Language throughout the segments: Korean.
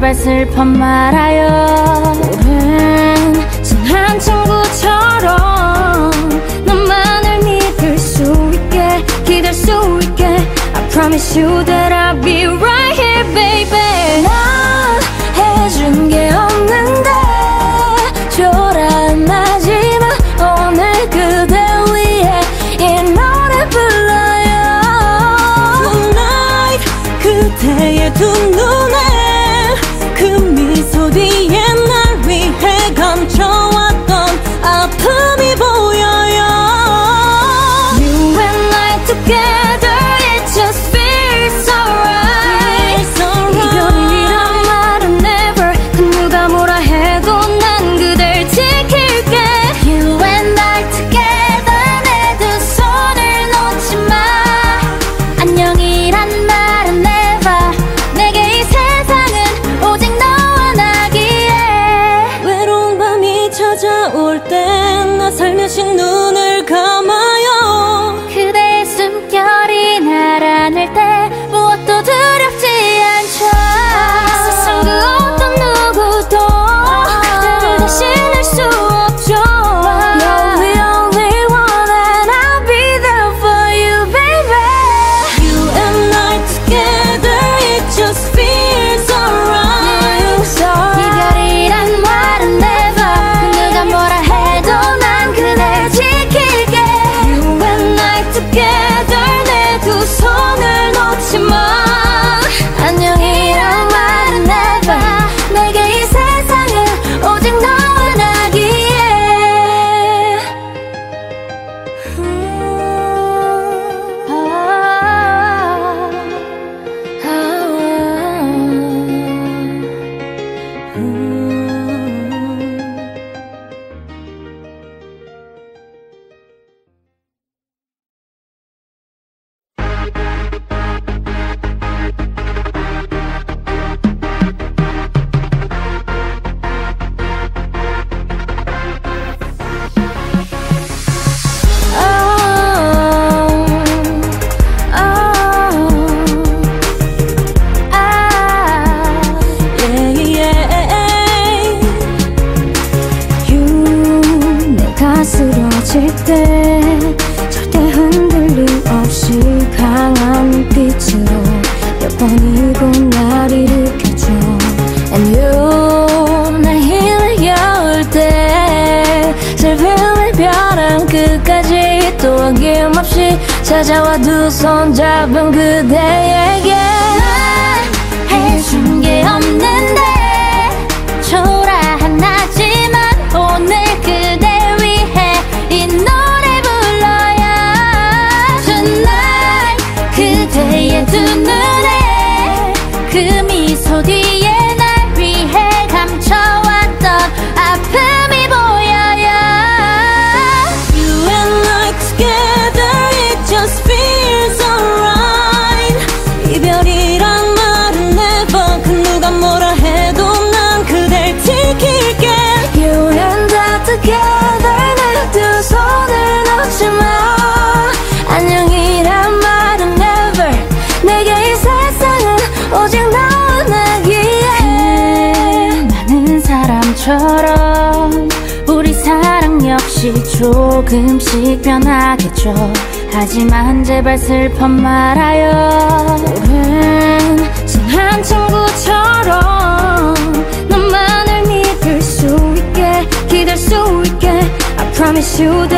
제발 슬퍼 말아요 오랜 친한 친구처럼 너만을 믿을 수 있게 기댈 수 있게 I promise you that I'll be right here baby 나 해준 게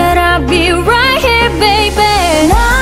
that I'll be right here, baby. No.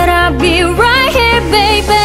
But I'll be right here, baby.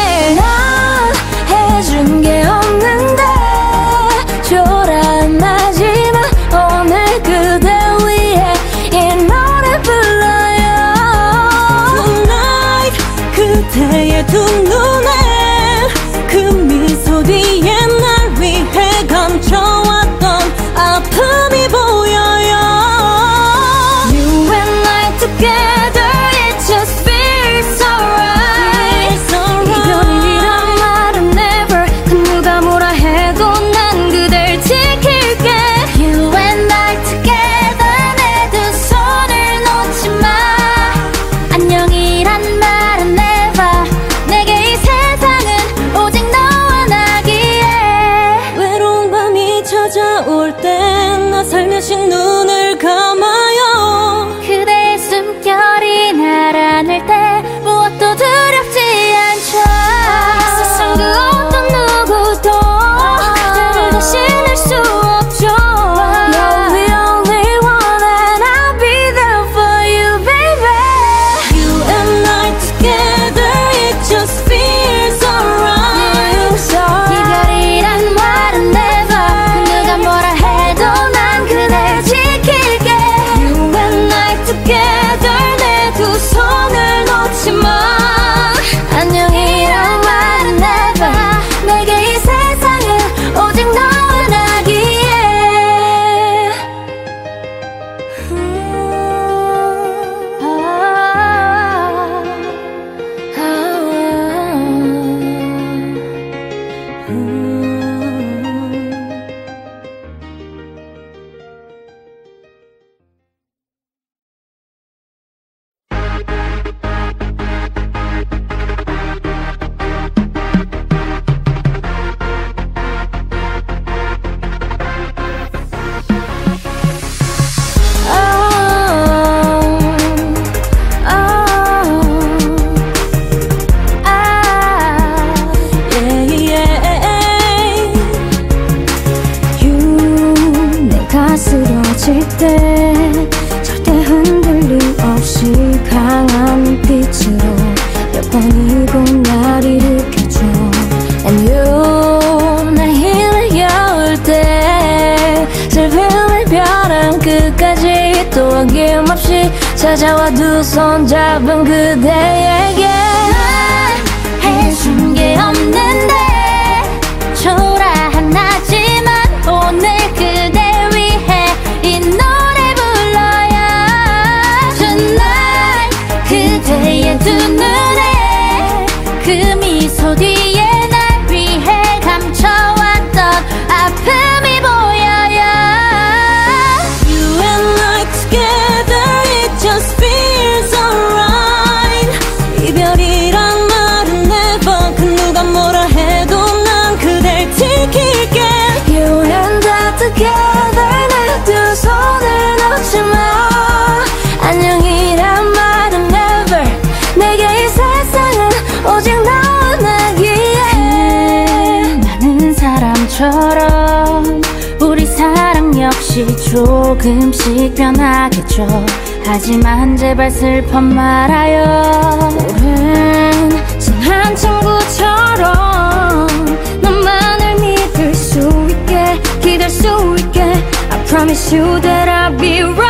I be wrong?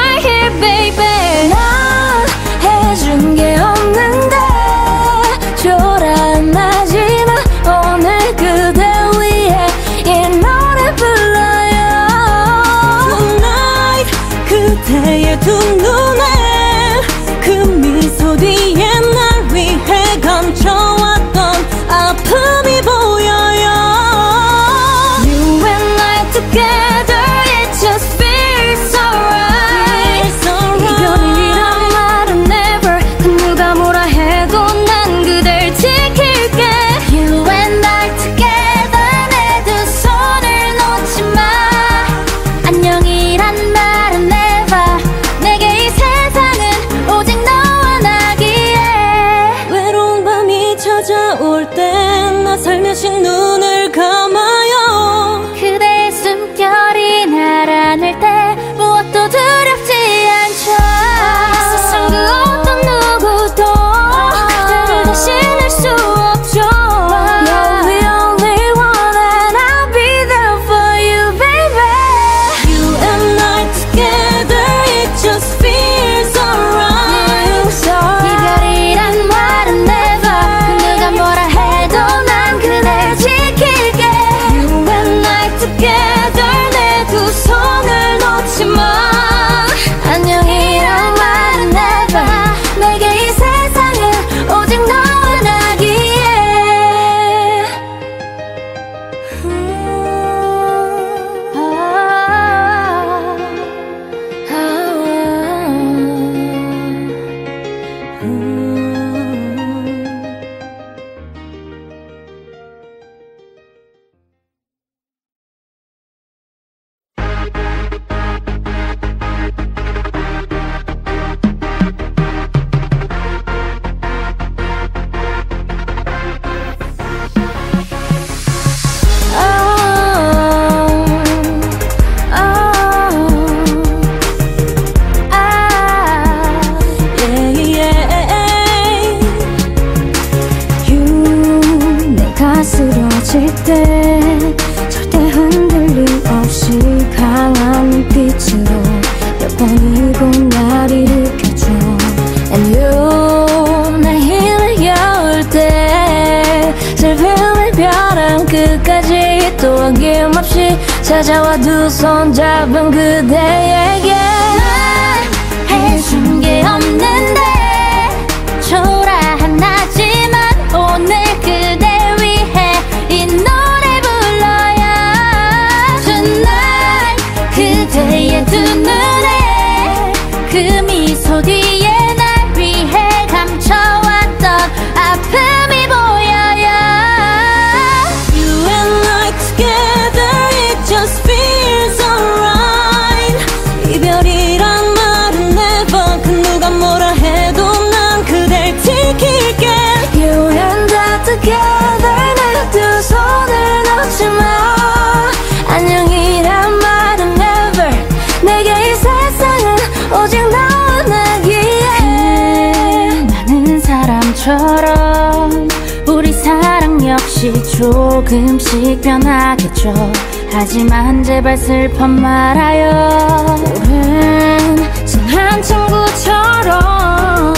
슬퍼 말아요 오랜 친한 친구처럼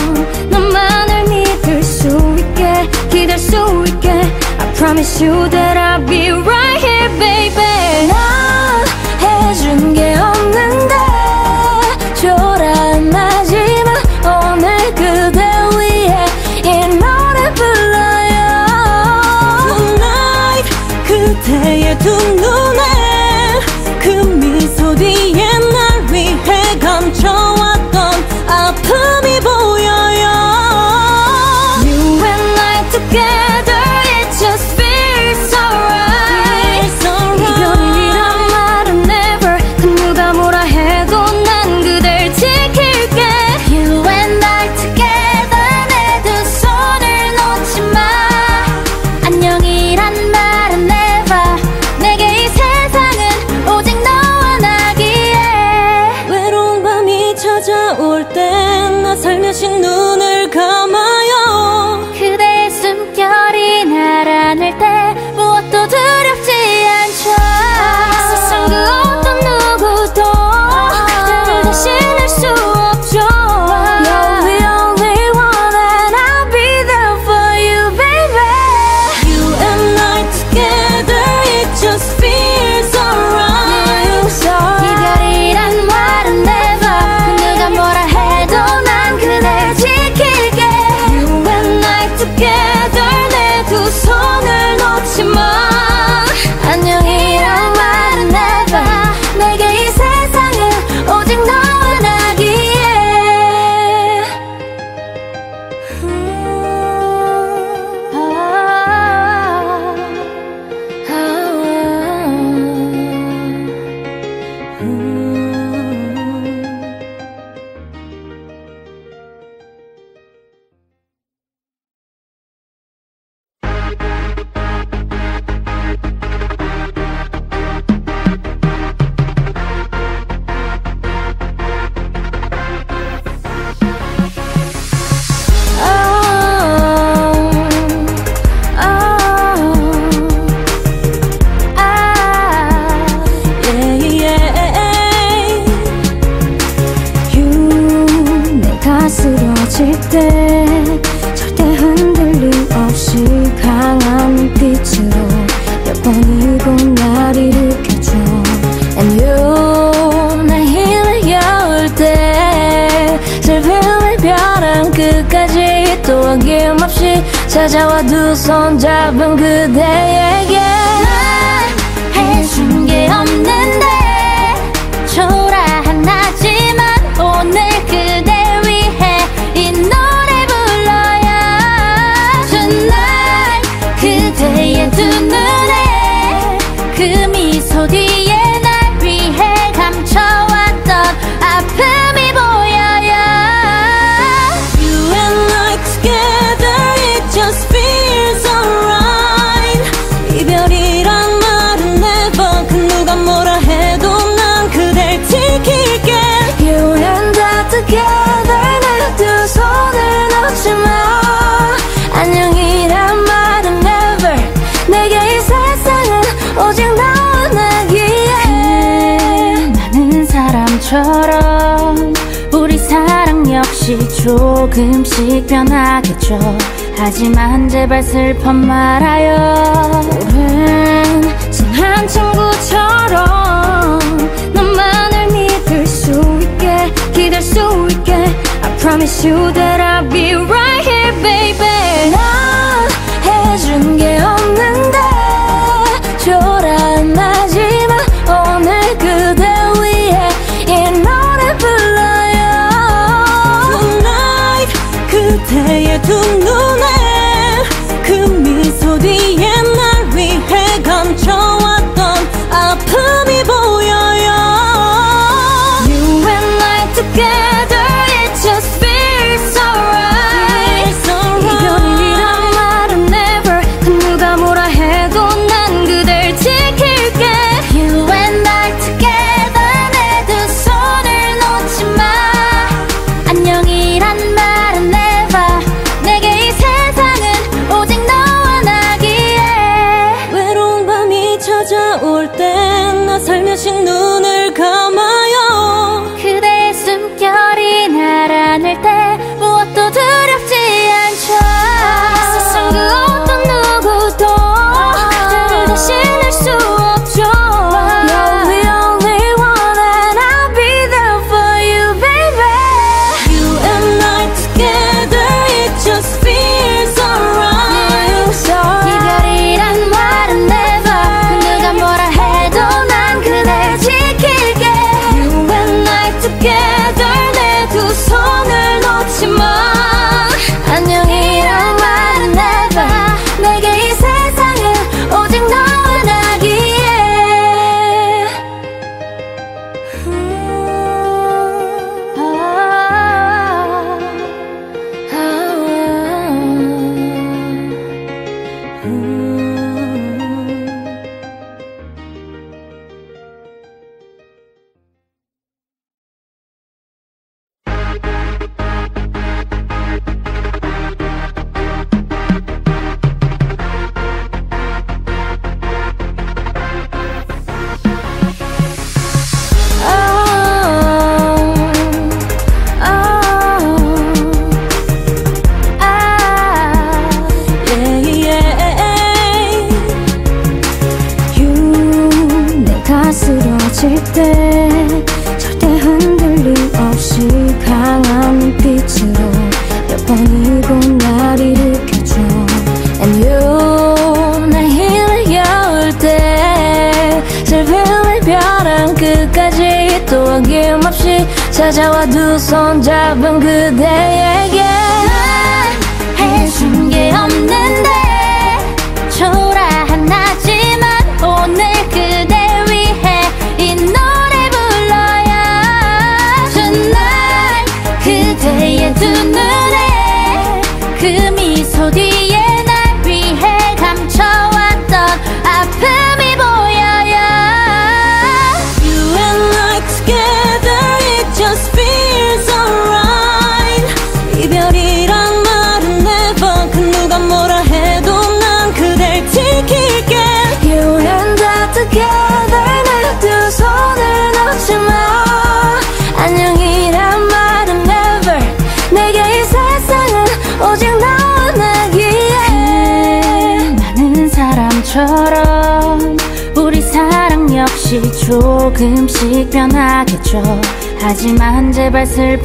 너만을 믿을 수 있게 기댈 수 있게 I promise you that I'll be right here baby 나 해준 게 조금씩 변하겠죠. 하지만 제발 슬퍼 말아요. 모른 친한 친구처럼 너만을 믿을 수 있게 기댈 수 있게. I promise you that I'll be right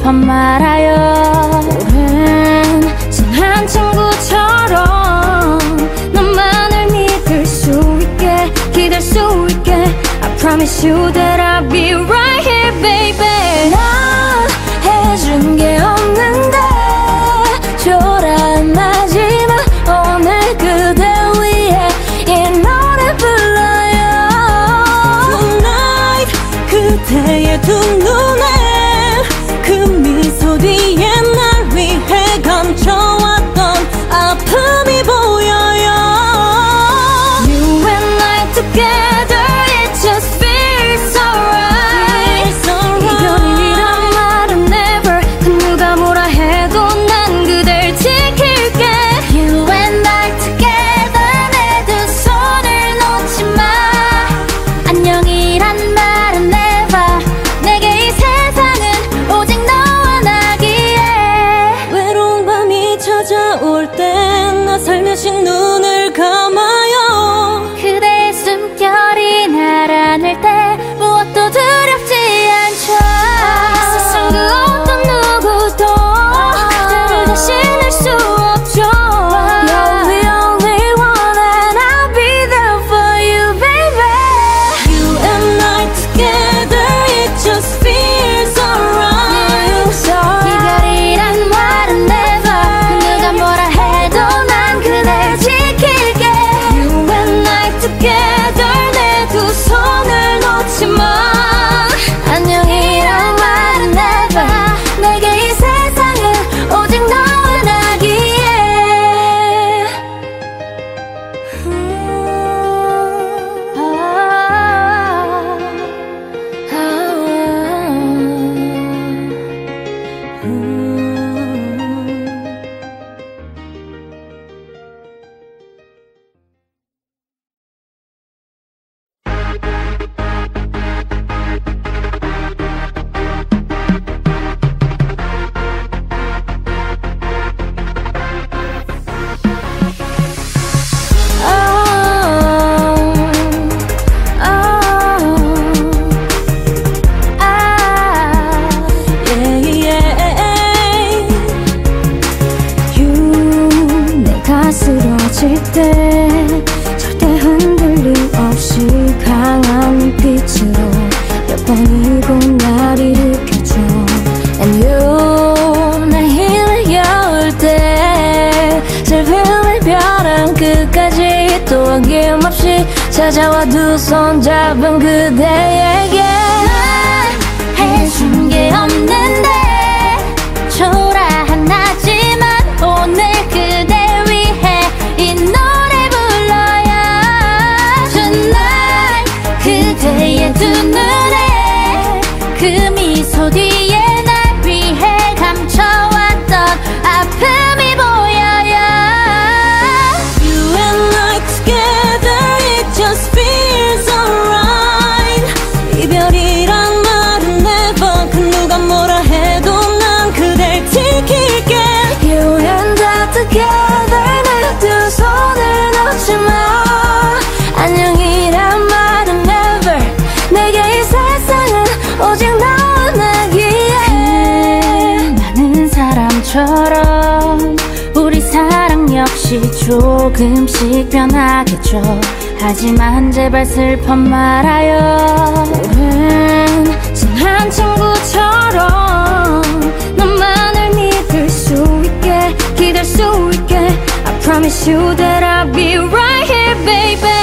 싶어 말아요 우린 친한 친구처럼 너만을 믿을 수 있게 기댈 수 있게 I promise you that I'll be right here baby I'll be right here, baby.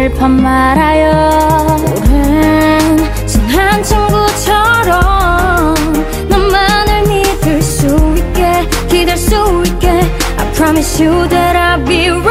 슬퍼 말아요. 오랜 친한 친구처럼 너만을 믿을 수 있게 기댈 수 있게. I promise you that I'll be right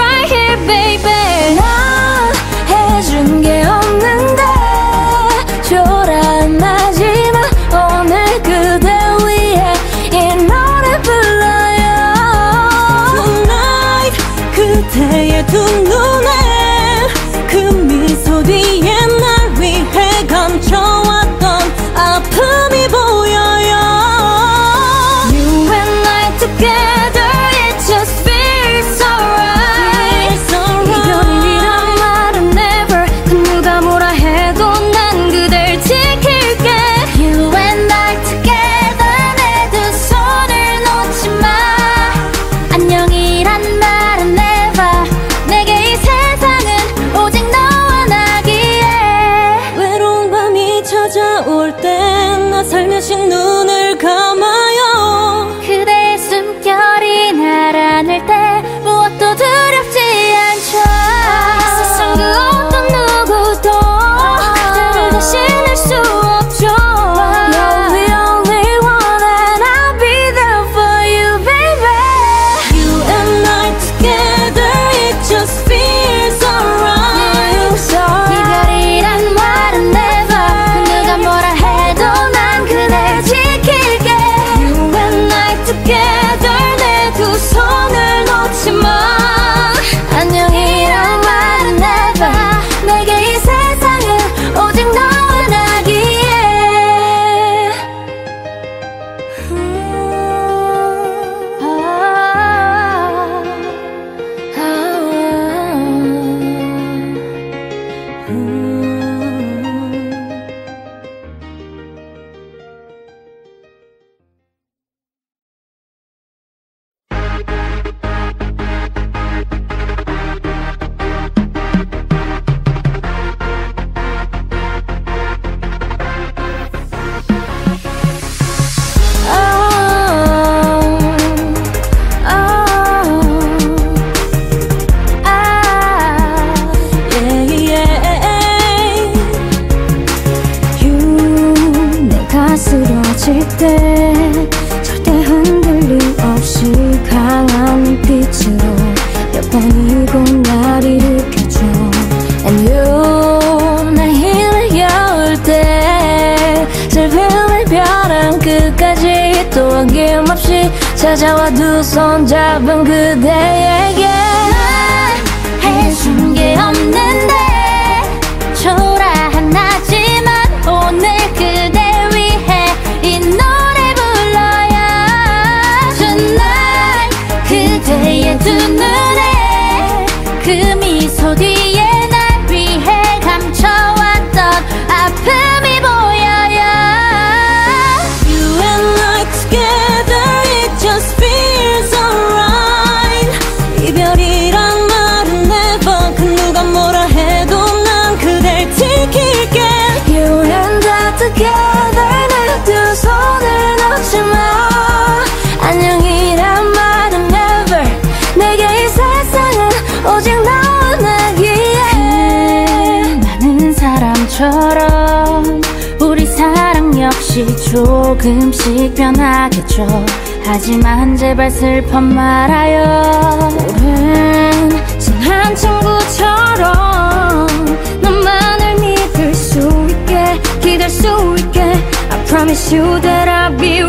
조금씩 변하겠죠. 하지만 제발 슬퍼 말아요. 모른 친한 친구처럼 너만을 믿을 수 있게 기댈 수 있게. I promise you that I'll be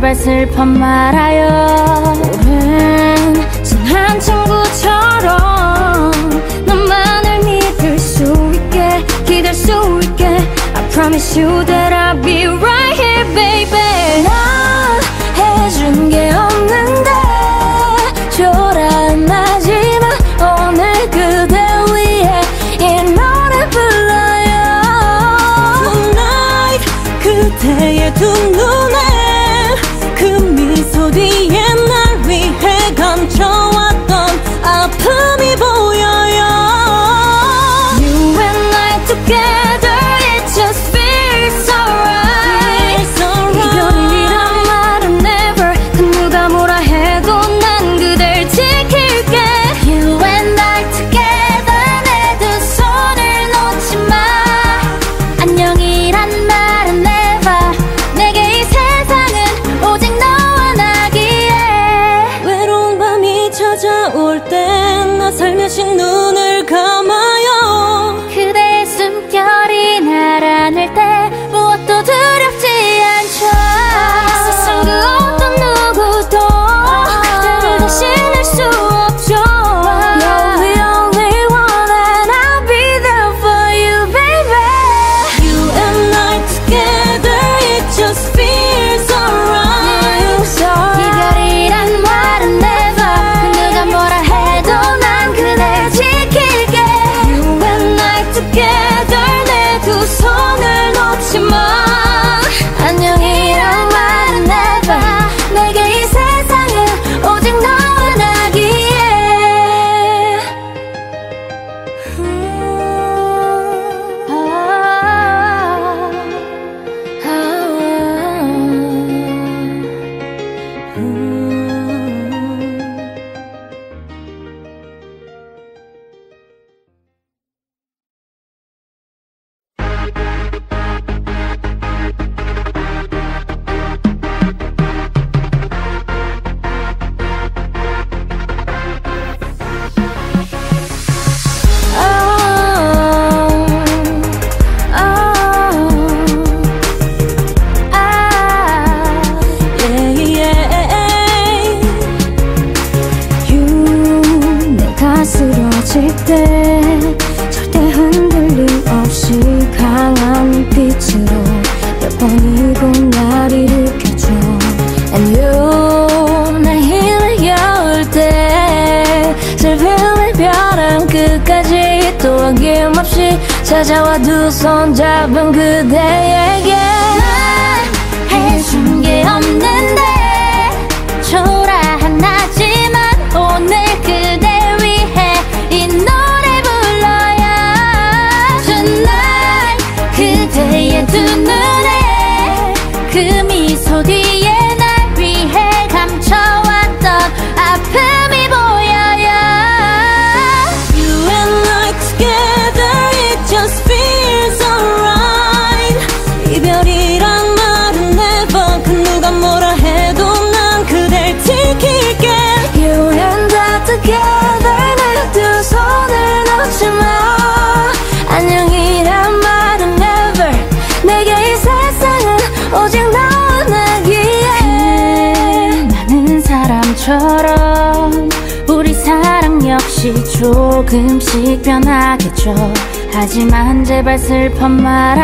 제발 슬퍼 말아요 슬픈 말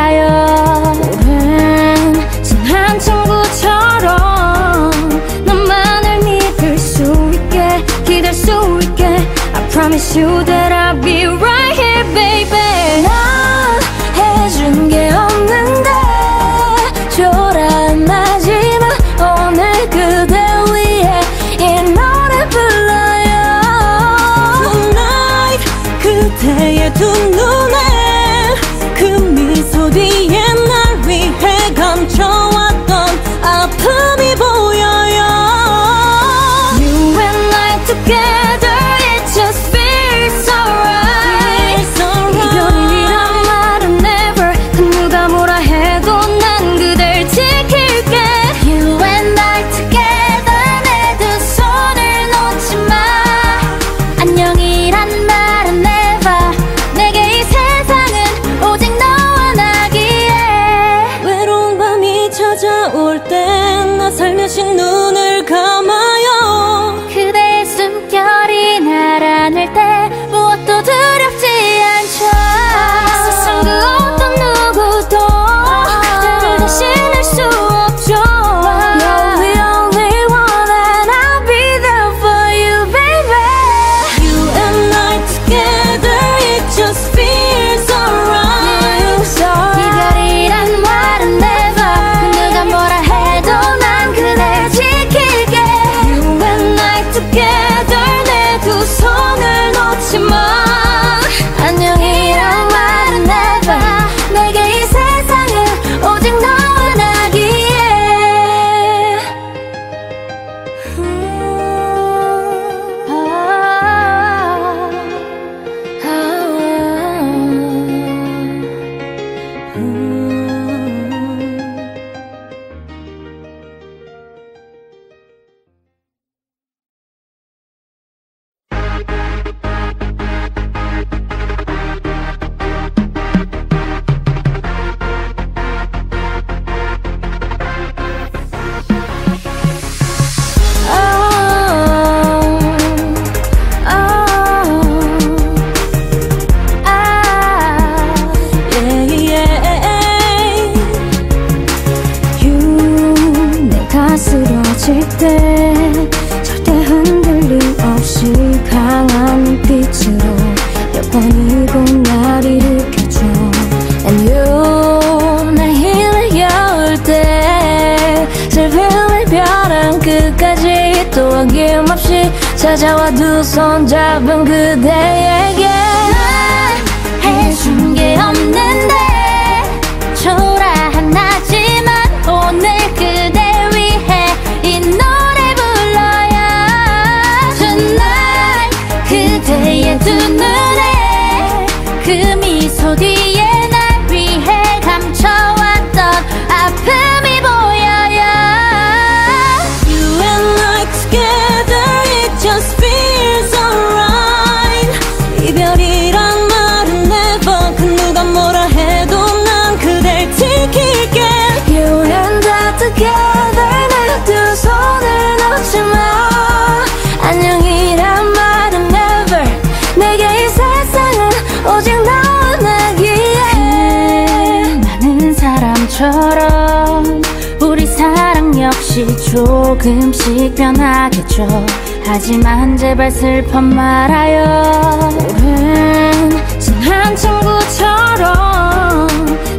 슬퍼 말아요. 우린 친한 친구처럼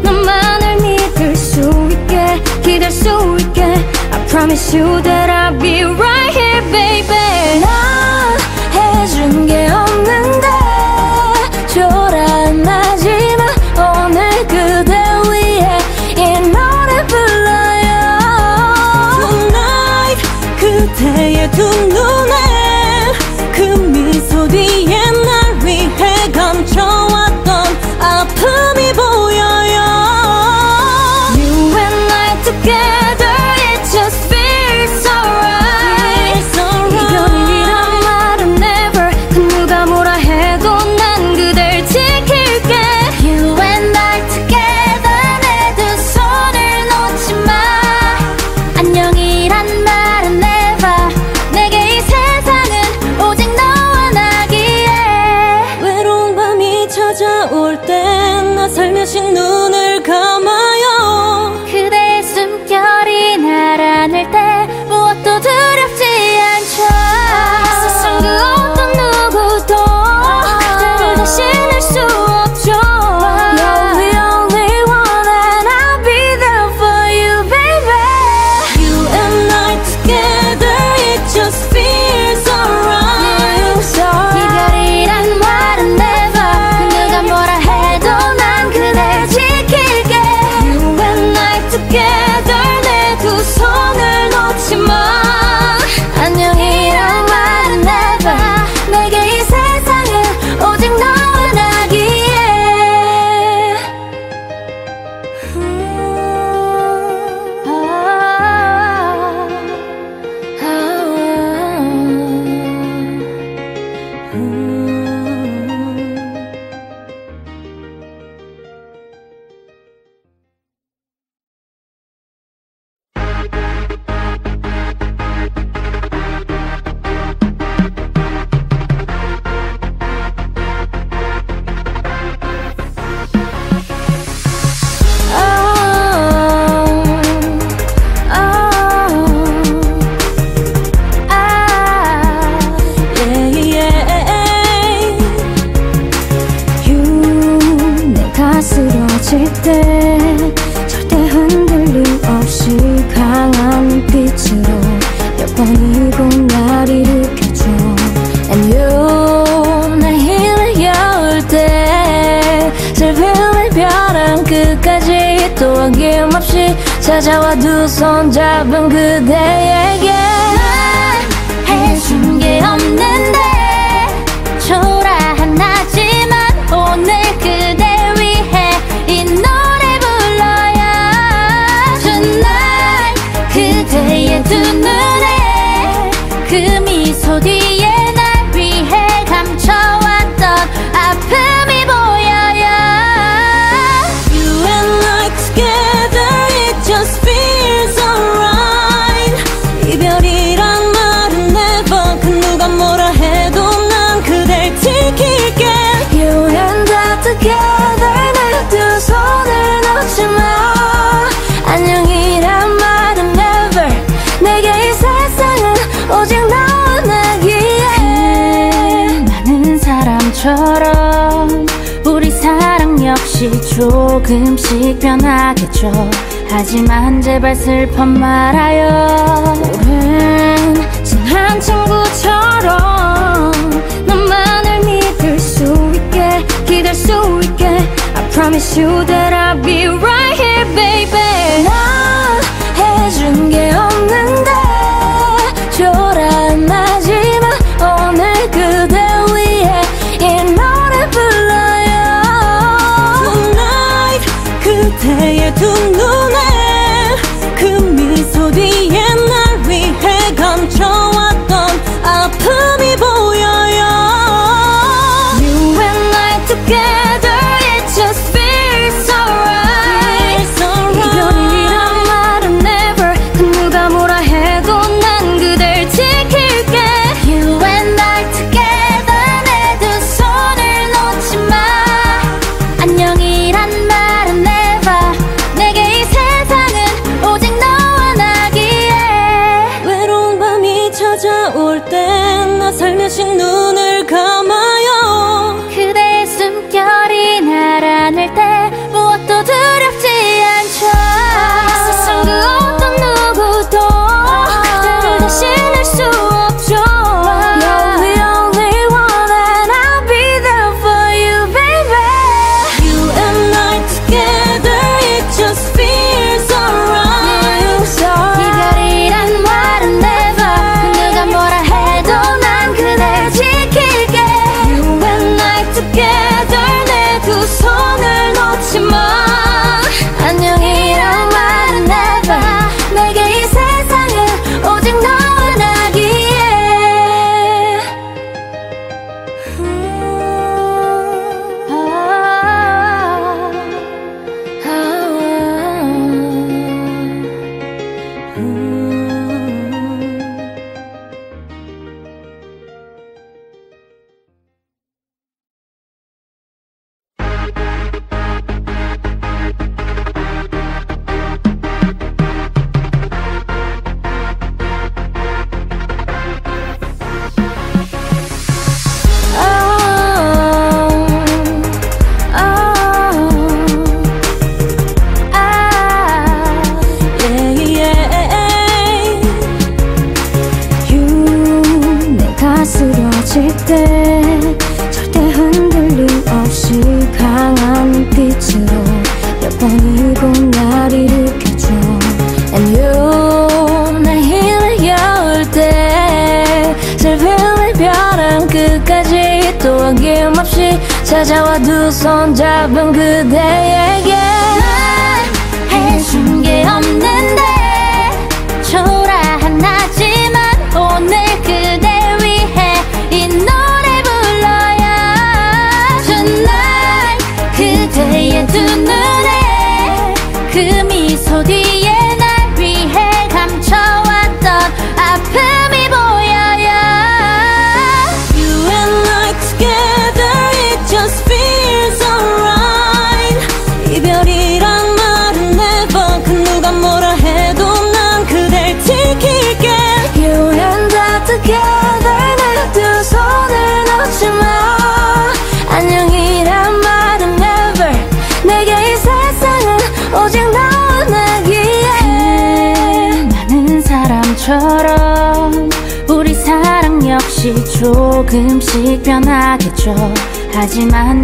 너만을 믿을 수 있게 기댈 수 있게. I promise you that I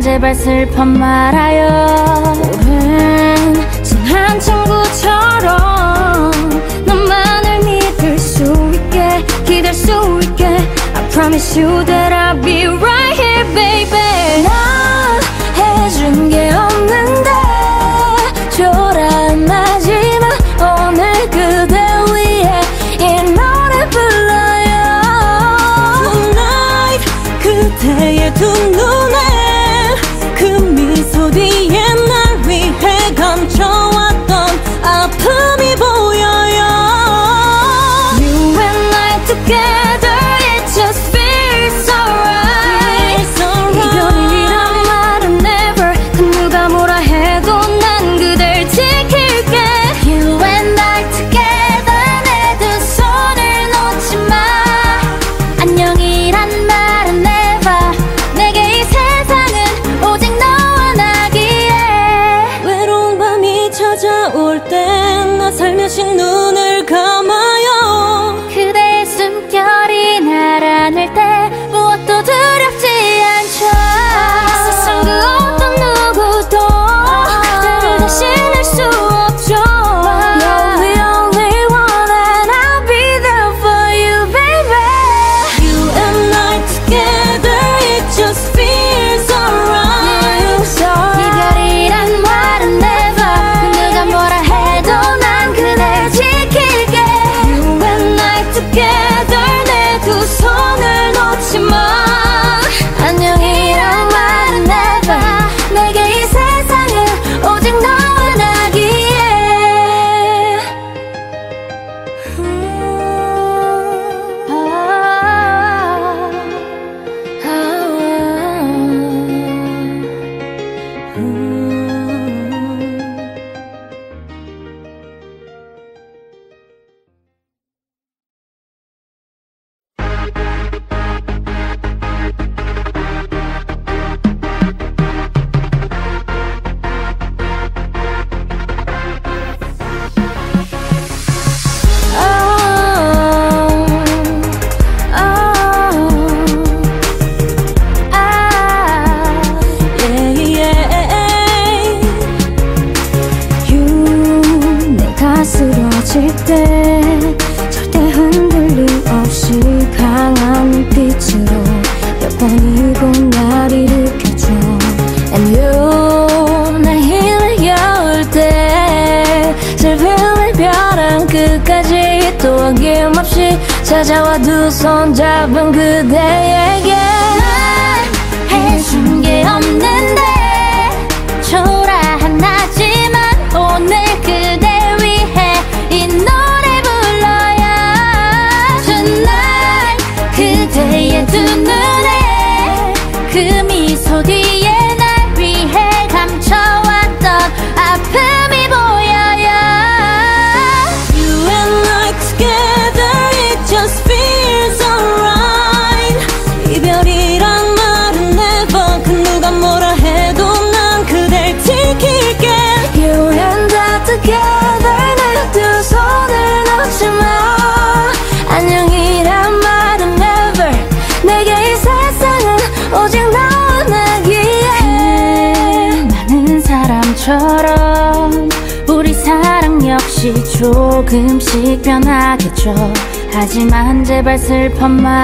제발 슬퍼 말아요. 오랜 친한 친구처럼 너만을 믿을 수 있게 기댈 수 있게. I promise you that I'll be 슬픈 말